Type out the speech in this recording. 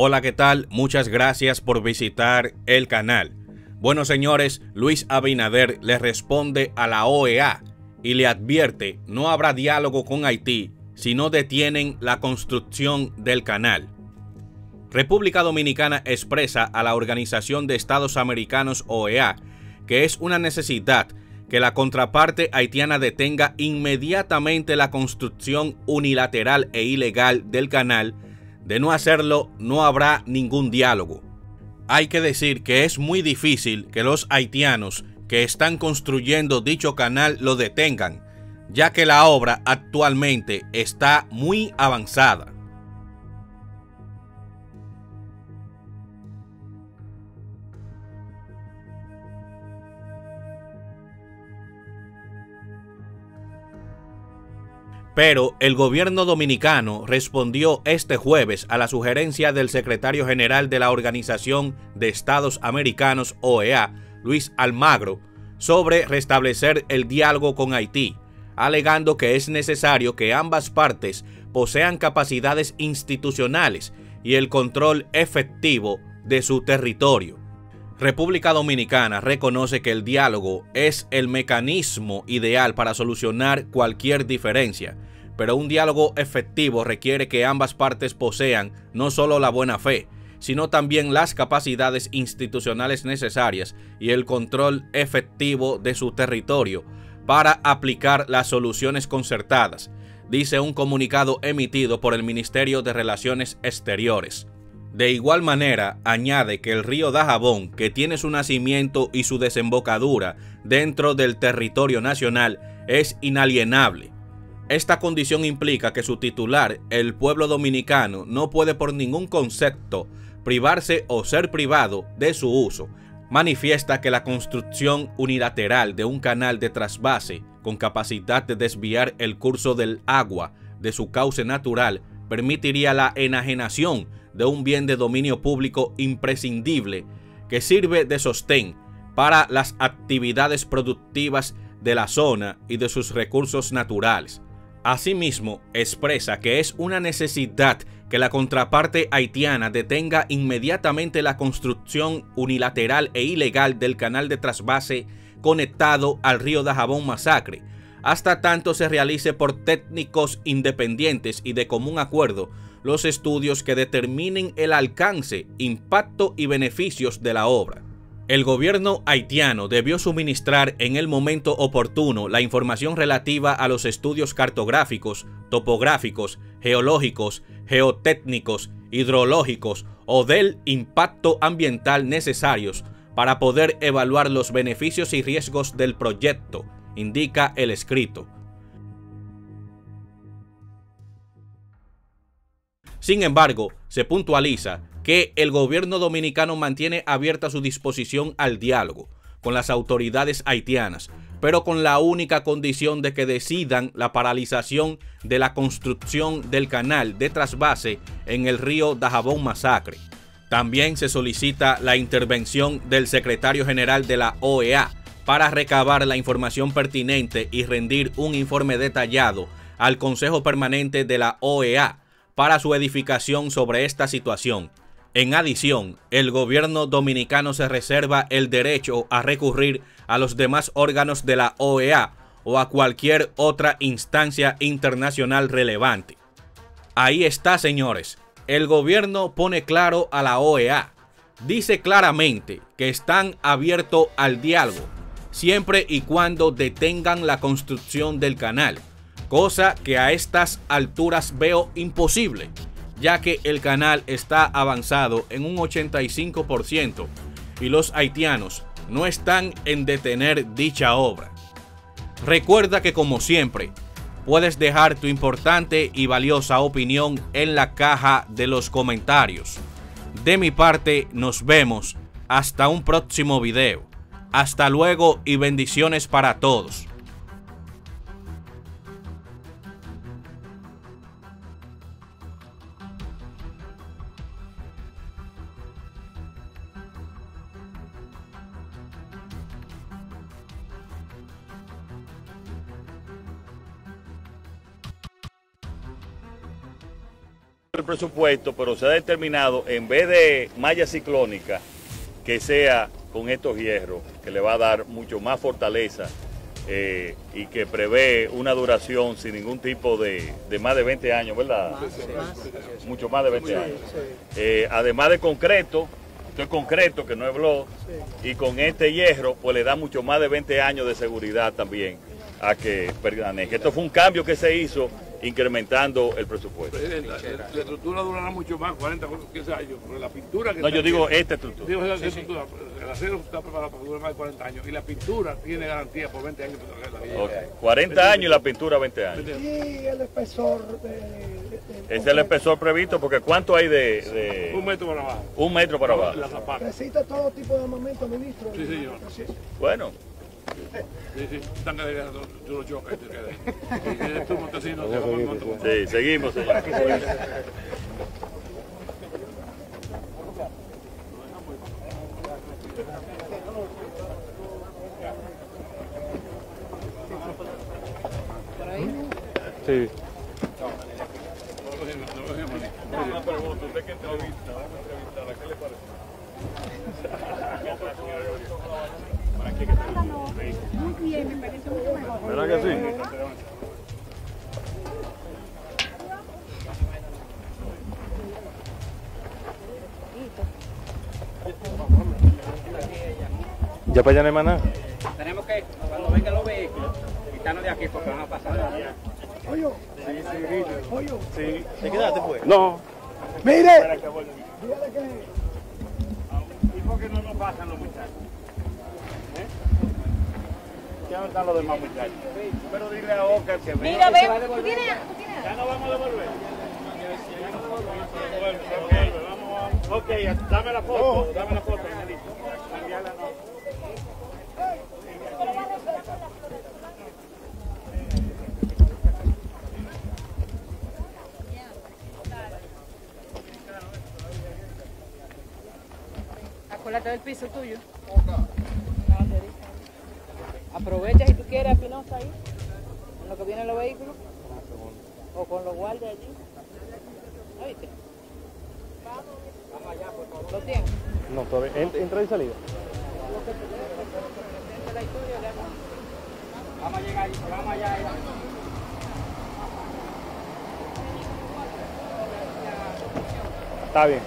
Hola, ¿qué tal? Muchas gracias por visitar el canal. Bueno, señores, Luis Abinader le responde a la OEA y le advierte no habrá diálogo con Haití si no detienen la construcción del canal. República Dominicana expresa a la Organización de Estados Americanos OEA que es una necesidad que la contraparte haitiana detenga inmediatamente la construcción unilateral e ilegal del canal. De no hacerlo, no habrá ningún diálogo. Hay que decir que es muy difícil que los haitianos que están construyendo dicho canal lo detengan, ya que la obra actualmente está muy avanzada. Pero el gobierno dominicano respondió este jueves a la sugerencia del secretario general de la Organización de Estados Americanos, OEA, Luis Almagro, sobre restablecer el diálogo con Haití, alegando que es necesario que ambas partes posean capacidades institucionales y el control efectivo de su territorio. República Dominicana reconoce que el diálogo es el mecanismo ideal para solucionar cualquier diferencia, pero un diálogo efectivo requiere que ambas partes posean no solo la buena fe, sino también las capacidades institucionales necesarias y el control efectivo de su territorio para aplicar las soluciones concertadas, dice un comunicado emitido por el Ministerio de Relaciones Exteriores. De igual manera, añade que el río Dajabón, que tiene su nacimiento y su desembocadura dentro del territorio nacional, es inalienable. Esta condición implica que su titular, el pueblo dominicano, no puede por ningún concepto privarse o ser privado de su uso. Manifiesta que la construcción unilateral de un canal de trasvase con capacidad de desviar el curso del agua de su cauce natural permitiría la enajenación de un bien de dominio público imprescindible que sirve de sostén para las actividades productivas de la zona y de sus recursos naturales. Asimismo, expresa que es una necesidad que la contraparte haitiana detenga inmediatamente la construcción unilateral e ilegal del canal de trasvase conectado al río Dajabón Masacre, hasta tanto se realice por técnicos independientes y de común acuerdo los estudios que determinen el alcance, impacto y beneficios de la obra. El gobierno haitiano debió suministrar en el momento oportuno la información relativa a los estudios cartográficos, topográficos, geológicos, geotécnicos, hidrológicos o del impacto ambiental necesarios para poder evaluar los beneficios y riesgos del proyecto, indica el escrito. Sin embargo, se puntualiza que el gobierno dominicano mantiene abierta su disposición al diálogo con las autoridades haitianas, pero con la única condición de que decidan la paralización de la construcción del canal de trasvase en el río Dajabón Masacre. También se solicita la intervención del secretario general de la OEA para recabar la información pertinente y rendir un informe detallado al Consejo Permanente de la OEA para su edificación sobre esta situación. En adición, el gobierno dominicano se reserva el derecho a recurrir a los demás órganos de la OEA o a cualquier otra instancia internacional relevante. Ahí está, señores. El gobierno pone claro a la OEA. Dice claramente que están abiertos al diálogo, siempre y cuando detengan la construcción del canal cosa que a estas alturas veo imposible, ya que el canal está avanzado en un 85% y los haitianos no están en detener dicha obra. Recuerda que como siempre, puedes dejar tu importante y valiosa opinión en la caja de los comentarios. De mi parte, nos vemos hasta un próximo video. Hasta luego y bendiciones para todos. El presupuesto, pero se ha determinado, en vez de malla ciclónica, que sea con estos hierros, que le va a dar mucho más fortaleza eh, y que prevé una duración sin ningún tipo de, de más de 20 años, ¿verdad? Mucho más de 20 años. Eh, además de concreto, esto es concreto, que no es blog, y con este hierro, pues le da mucho más de 20 años de seguridad también a que permanezca. Esto fue un cambio que se hizo incrementando el presupuesto. Presidente, la, la estructura durará mucho más, 40, 15 años, pero la pintura que No, yo digo aquí- esta estructura. Digo, esa estructura, el acero está preparado para dure más de 40 años y la pintura tiene garantía por 20 años. Ok, 40 años y la pintura 20 años. Y el espesor de, es el espesor previsto, porque ¿cuánto hay de, de- Un metro para abajo. un metro para abajo? La zapata. Necesita todo tipo de armamento, ministro. Sí, señor. Sí. Bueno, Sí, seguimos, señor. Sí. Una pregunta, usted que entrevista, vamos a entrevistarla, ¿qué le parece? Muy bien, me parece mucho mejor. ¿Verdad que sí? ¿Ya para allá no hay más nada? Tenemos que, cuando vengan los vehículos, quitarnos de aquí porque van a pasar. Oye, oye, Sí. ¿Te quedaste pues? No. mire, dígale que ¿Y por qué no nos pasan los muchachos? Ya no están los demás muchachos. Pero dile a Oscar que venga. Mira, ven, tú tienes, tú tienes. Ya no vamos a devolver. Ok, dame la foto, dame la foto, Angelito. Envíala, no. Acuérdate del piso tuyo. Aprovecha si tú quieres a Pinoza ahí, en lo que vienen los vehículos. O con los guardias allí. ¿Oíste? Vamos allá, por favor. ¿Lo tienes? No, todavía. Ent- Entra y salida. La historia, hago- Vamos a llegar ahí, vamos allá. ahí. Está bien.